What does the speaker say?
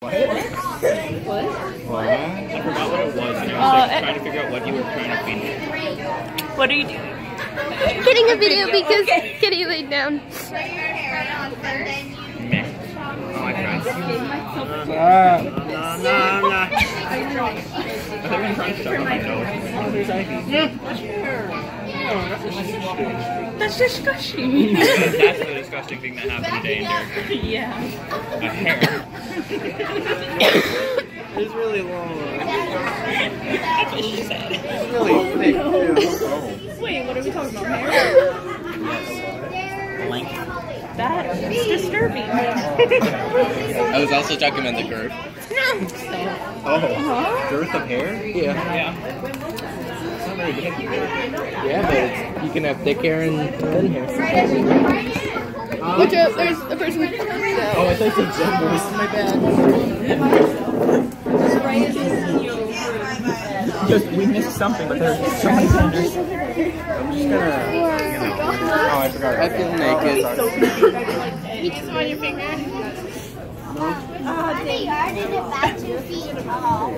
What? What? What? I forgot what it was, and I was Uh, like trying to figure out what you were trying to feed me. What are you doing? Getting a video because Kitty laid down. Meh. Oh, I tried. Ah. Nah, nah, nah. I think I'm trying to shove my nose. Oh, there's Ivy. That's disgusting. That's the disgusting thing that happened today in Derek. yeah. A hair. It's really long. That's what she said. It's really thick too. Wait, what are we talking about? Hair? Length. That is disturbing. I was also talking about the girth. Oh. Uh-huh. Girth of hair? Yeah. Yeah. It's not very big. Yeah, but you can have thick hair and thin hair. Watch out, there's a person. Oh, I thought you said Jen voice. My bad. Just, we missed something, but there's so many tenders. I'm just gonna, you know. Oh, I forgot. I feel naked. Oh, on your finger. Oh, they are in about two feet tall.